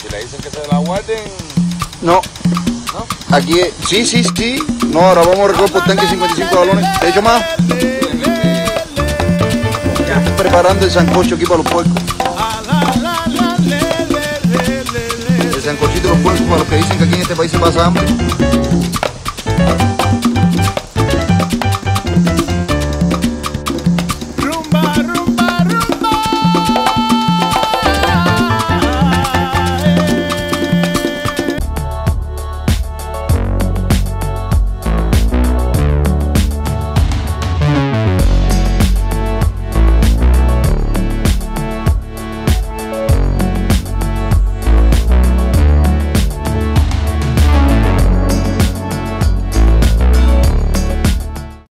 Si le dicen que se la guarden, No. Aquí, sí, sí, sí. No, ahora vamos a recoger por tanque 55 galones. ¿Te hecho más? Estoy preparando el sancocho aquí para los puercos. El sancochito de los puercos para los que dicen que aquí en este país se pasa hambre.